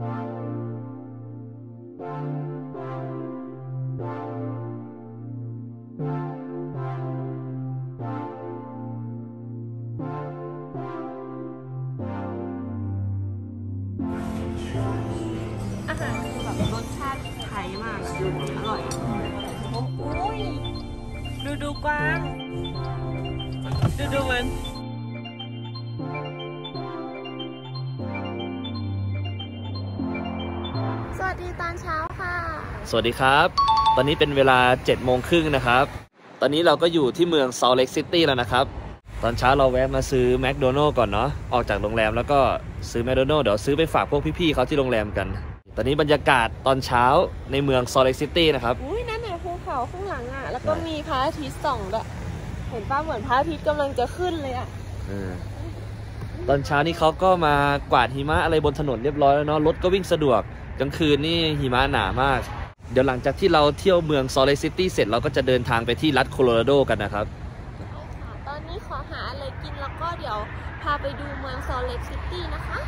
อาหารคือแบบรสชาติไทยมาก อร่อย โอ้ย ดูดูกว้าง ดูดูมัน ตอนเช้าค่ะ สวัสดีครับ ตอนนี้เป็นเวลา7โมงครึ่งนะครับ ตอนนี้เราก็อยู่ที่เมืองซอลเล็กซิตี้แล้วนะครับ ตอนเช้าเราแวะมาซื้อแมคโดนัลล์ก่อนเนาะ ออกจากโรงแรมแล้วก็ซื้อแมคโดนัลล์เดี๋ยวซื้อไปฝากพวกพี่ๆเขาที่โรงแรมกัน ตอนนี้บรรยากาศตอนเช้าในเมืองซอลเล็กซิตี้นะครับ อุ้ยนั่นน่ะภูเขาข้างหลังอะ แล้วก็มีพระอาทิตย์ส่องด้วยเห็นป้าเหมือนพระอาทิตย์กำลังจะขึ้นเลยอะเออตอนเช้านี่เขาก็มากวาดหิมะอะไรบนถนนเรียบร้อยแล้วเนาะ รถก็วิ่งสะดวก กลางคืนนี่หิมะหนามาก เดี๋ยวหลังจากที่เราเที่ยวเมือง Salt Lake City เสร็จเราก็จะเดินทางไปที่รัฐโคโลราโดกันนะครับ ตอนนี้ขอหาอะไรกินแล้วก็เดี๋ยวพาไปดูเมือง Salt Lake City นะคะ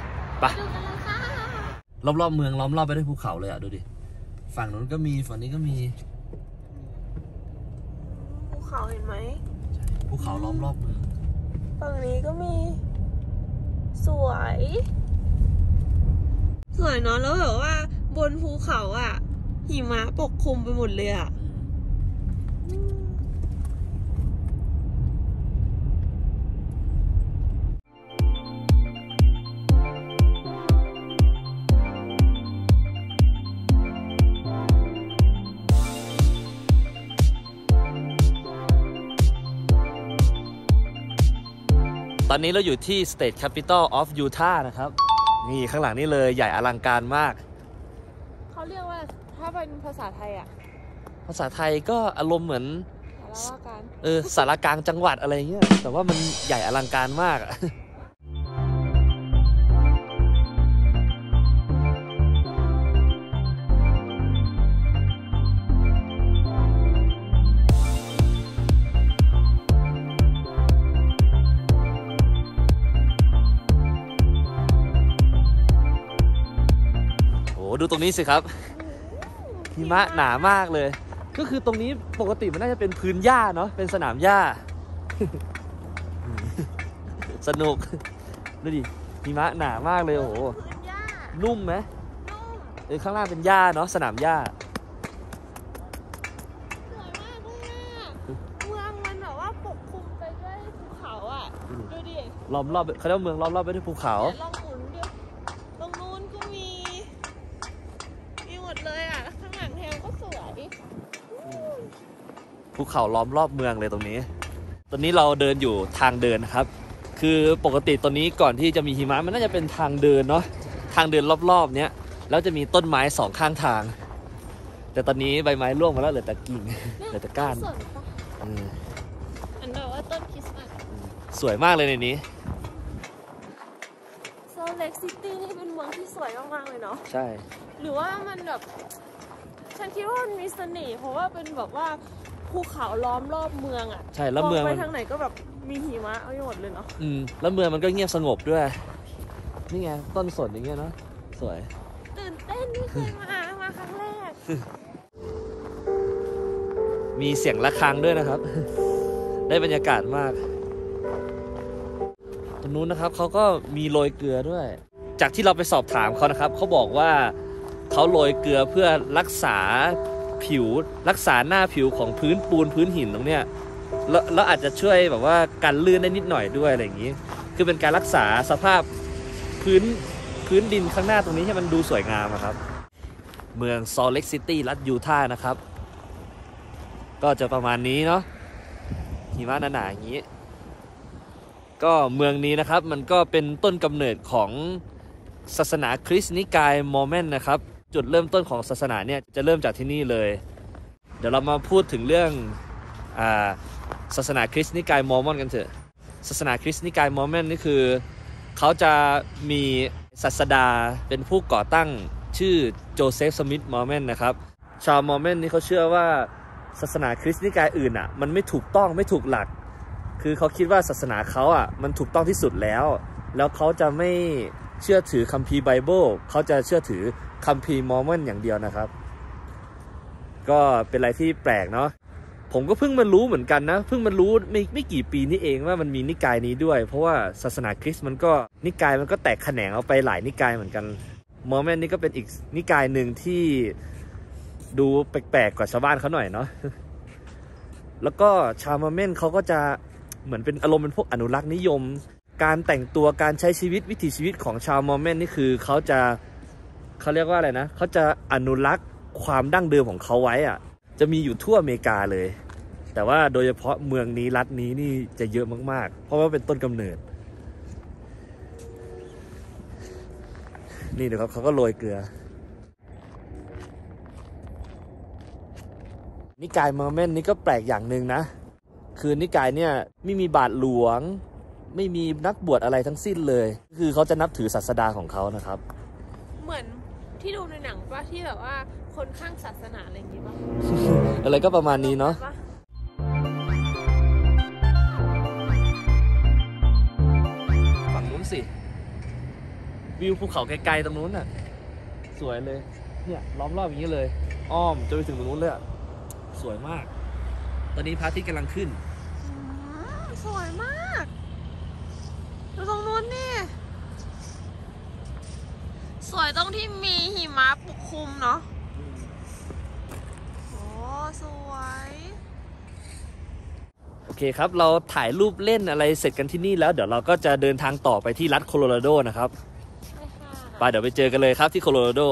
ไปดูกันเลยค่ะรอบๆเมืองล้อมรอบไปด้วยภูเขาเลยอะดูดิ ฝั่งนู้นก็มีฝั่งนี้ก็มีภูเขาเห็นไหมภูเขาล้อมรอบเมืองฝั่งนี้ก็มี สวย สวยเนาะแล้วแบบว่า บนภูเขาอะหิมะปกคลุมไปหมดเลยอะตอนนี้เราอยู่ที่ State Capital of Utah นะครับ นี่ข้างหลังนี่เลยใหญ่อลังการมาก เขาเรียกว่าถ้าเป็นภาษาไทยอะ ภาษาไทยก็อารมณ์เหมือนสารว่าการเออสารกลางจังหวัดอะไรเงี้ยแต่ว่ามันใหญ่อลังการมาก ดูตรงนี้สิครับหิมะหนามากเลย ก็คือตรงนี้ปกติมันน่าจะเป็นพื้นหญ้าเนาะเป็นสนามหญ้า สนุกดูดิหิมะหนามากเลยโอ้โหพื้นหญ้านุ่มไหมนุ่มเออข้างล่างเป็นหญ้าเนาะสนามหญ้าสวยมากเลยอะเมืองมันแบบว่าปกคลุมไปด้วยภูเขาอะดูดิล้อมรอบเขาเรียกว่าเมืองล้อมรอบไปด้วยภูเขา เดี๋ยวลองหมุนเดี๋ยวตรงนู้นก็มี มีหมดเลยอะ ข้างหลังแถวก็สวย ภูเขาล้อมรอบเมืองเลยตรงนี้ ตอนนี้เราเดินอยู่ทางเดินนะครับ คือปกติตอนนี้ก่อนที่จะมีหิมะมันน่าจะเป็นทางเดินเนาะทางเดินรอบๆเนี้ยแล้วจะมีต้นไม้สองข้างทาง แต่ตอนนี้ใบไม้ร่วงมาแล้วเหลือแต่กิ่งเหลือแต่ก้านสวยปะเอออันแบบว่าต้นคริสต์มาสสวยมากเลยในนี้โซเล็กซิตี้นี่เป็นเมืองที่สวยมากๆเลยเนาะใช่ หรือว่ามันแบบ ฉันคิดว่ามันมีเสน่ห์เพราะว่าเป็นแบบว่า ภูเขาล้อมรอบเมืองอะใช่แล้วเมืองไปมันทางไหนก็แบบมีหิมะเอาไปหมดเลยเนาะอืมแล้วเมืองมันก็เงียบสงบด้วย นี่ไงต้นสนอย่างเงี้ยเนาะสวย ตื่นเต้นไม่เคยมามาครั้งแรก มีเสียงะระฆังด้วยนะครับ ได้บรรยากาศมาก ตรงนู้นนะครับเขาก็มีโรยเกลือด้วย จากที่เราไปสอบถามเขานะครับเขาบอกว่าเขาโรยเกลือเพื่อรักษา ผิวรักษาหน้าผิวของพื้นปูนพื้นหินตรงเนี้ยแล้วแล้วอาจจะช่วยแบบว่ากันลื่นได้นิดหน่อยด้วยอะไรอย่างนี้ คือเป็นการรักษาสภาพพื้นพื้นดินข้างหน้าตรงนี้ให้มันดูสวยงามครับ เมือง Salt Lake City รัฐยูทาห์นะครับ ก็จะประมาณนี้เนาะหิมะหนาๆอย่างนี้ ก็เมืองนี้นะครับมันก็เป็นต้นกำเนิดของศาสนาคริสต์นิกายมอร์มอนนะครับ จุดเริ่มต้นของศาสนาเนี่ยจะเริ่มจากที่นี่เลย เดี๋ยวเรามาพูดถึงเรื่องศาสนาคริสต์นิกายมอร์มอนกันเถอะ ศาสนาคริสต์นิกายมอร์มอนนี่คือเขาจะมีศาสดาเป็นผู้ก่อตั้งชื่อโจเซฟสมิธมอร์มอนนะครับ ชาวมอร์มอนนี่เขาเชื่อว่าศาสนาคริสต์นิกายอื่นอะมันไม่ถูกต้องไม่ถูกหลัก คือเขาคิดว่าศาสนาเขาอะมันถูกต้องที่สุดแล้ว แล้วเขาจะไม่เชื่อถือคัมภีร์ไบเบิลเขาจะเชื่อถือ คัมภีร์มอร์มอนอย่างเดียวนะครับ ก็เป็นอะไรที่แปลกเนาะผมก็เพิ่งมารู้เหมือนกันนะ เพิ่งมารู้ไม่ไม่กี่ปีนี้เองว่ามันมีนิกายนี้ด้วย เพราะว่าศาสนาคริสต์มันก็นิกายมันก็แตกแขนงออกไปหลายนิกายเหมือนกัน มอร์แมนนี่ก็เป็นอีกนิกายหนึ่งที่ดูแปลกๆกว่าชาวบ้านเขาหน่อยเนาะ แล้วก็ชาวมอร์แมนเขาก็จะเหมือนเป็นอารมณ์เป็นพวกอนุรักษ์นิยม การแต่งตัวการใช้ชีวิตวิถีชีวิตของชาวมอร์แมนนี่คือเขาจะ เขาเรียกว่าอะไรนะเขาจะอนุรักษ์ความดั้งเดิมของเขาไว้อะจะมีอยู่ทั่วอเมริกาเลย แต่ว่าโดยเฉพาะเมืองนี้รัฐนี้นี่จะเยอะมากๆ เพราะว่าเป็นต้นกำเนิด นี่เดี๋ยวครับเขาก็โรยเกลือ นิกายเมอร์เมนนี่ก็แปลกอย่างหนึ่งนะ คือนิกายเนี่ยไม่มีบาทหลวง ไม่มีนักบวชอะไรทั้งสิ้นเลย คือเขาจะนับถือศาสดาของเขานะครับ เหมือน ที่ดูในหนังป่ะที่แบบว่าคนข้างศาสนาอะไรอย่างงี้ป่ะอะไรก็ประมาณนี้เนาะปฝั่งนู้นสิ วิวภูเขาไกลๆตรงนู้นน่ะ สวยเลย เนี่ยล้อมรอบอย่างนี้เลย อ้อมจะไปถึงตรงนู้นเลยอะสวยมาก ตอนนี้พระอาทิตย์กำลังขึ้นอืมสวยมากดูตรงนู้นนี่ สวยตรงที่มีหิมะปกคลุมเนาะโอ้สวย โอเคครับ เราถ่ายรูปเล่นอะไรเสร็จกันที่นี่แล้ว เดี๋ยวเราก็จะเดินทางต่อไปที่รัฐโคโลราโดนะครับไม่ค่ะไปเดี๋ยวไปเจอกันเลยครับที่โคโลราโด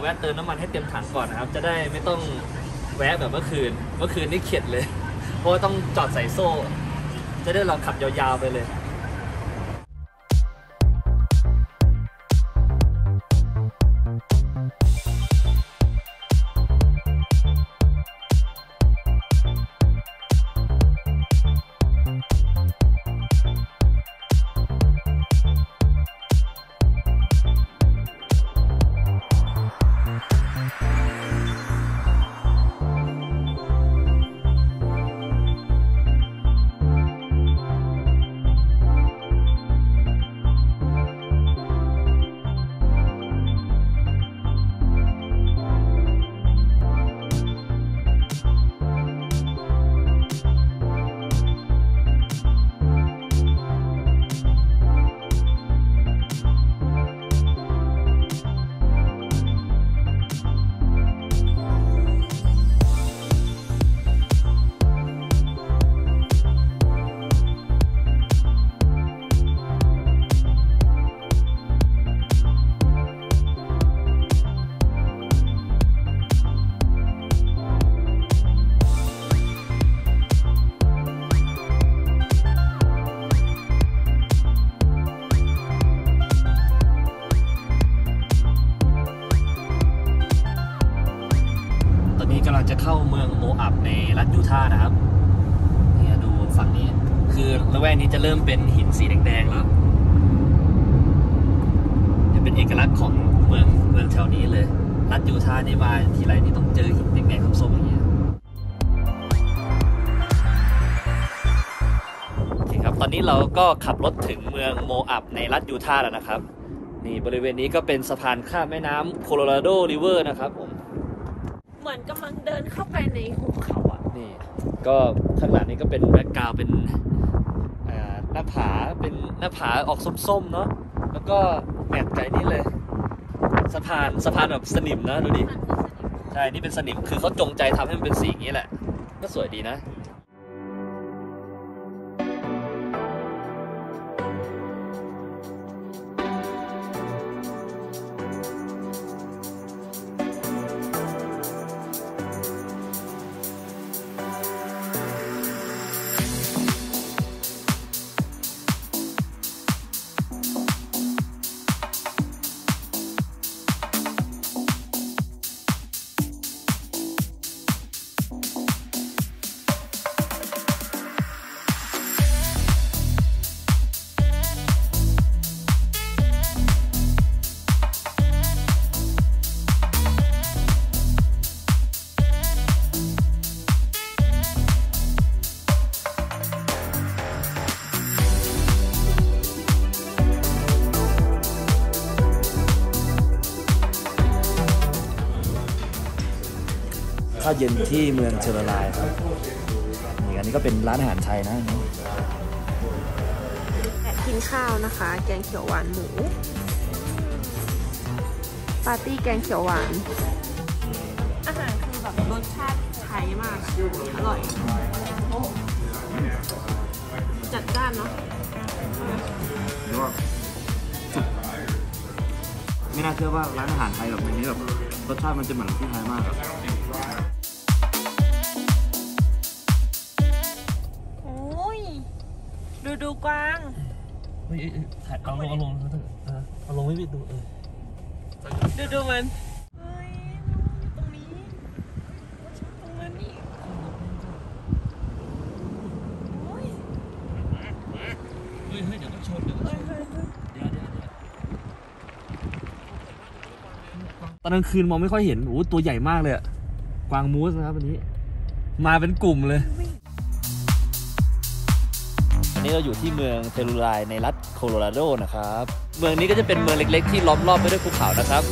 แวะเติมน้ำมันให้เต็มถังก่อนนะครับ จะได้ไม่ต้องแวะแบบเมื่อคืน เมื่อคืนนี่เข็ดเลย เพราะว่าต้องจอดใส่โซ่ จะได้เราขับยาวๆไปเลย ต คือละแวกนี้จะเริ่มเป็นหินสีแดงๆแล้วจะเป็นเอกลักษณ์ของเมืองเมืองแถวนี้เลย รัฐยูทาห์นี่มาทีไรนี่ต้องเจอหินแดงๆส้มๆอย่างเงี้ยโอเคครับ ตอนนี้เราก็ขับรถถึงเมืองโมอับในรัฐยูทาห์แล้วนะครับ นี่บริเวณนี้ก็เป็นสะพานข้ามแม่น้ำโคโลราโดริเวอร์นะครับผม เหมือนกำลังเดินเข้าไปในหุบเขาอะนี่ ก็ข้างหลังนี้ก็เป็นแบ็กกราวเป็นอ่า หน้าผาเป็นหน้าผาออกส้มๆเนาะแล้วก็แมทใจนี่เลยสะพานสะพานแบบสนิมนะดูดิมันคือสนิมใช่นี่เป็นสนิมคือเขาจงใจทำให้มันเป็นสีอย่างนี้แหละ ก็สวยดีนะาวเย็นที่เมืองเชอร์ลายครับนี่อันนี้ก็เป็นร้านอาหารไทยนะกินข้าวนะคะ แกงเขียวหวานหมูปาร์ตี้แกงเขียวหวาน อาหารคือแบบรสชาติไทยมากอะอร่อย จัดจ้านเนาะไม่น่าเชื่อว่าร้านอาหารไทยแบบนี้แบบรสชาติมันจะเหมือนที่ไทยมาก ดูดูกวาง เฮ้ยถ่ายเอาลงเอาลงเอาลงไม่ปิดดูเออดูดูมันเฮ้ยตรงนี้ตรงนั้นนี่โอ้ยเฮ้ยเฮ้ยเดี๋ยวก็ชนเดี๋ยวก็ชนเดี๋ยวเดี๋ยวเดี๋ยวตอนกลางคืนมองไม่ค่อยเห็นโอ้โหตัวใหญ่มากเลยอะกวางมูสนะครับวันนี้ มาเป็นกลุ่มเลยอัน นี้เราอยู่ที่เมืองเทลูไลในรัฐโคโลราโดนะครับ เมืองนี้ก็จะเป็นเมืองเล็ก ๆ ที่ล้อมรอบไปด้วยภูเขานะครับ